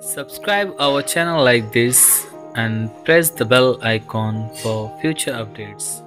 Subscribe our channel like this and press the bell icon for future updates.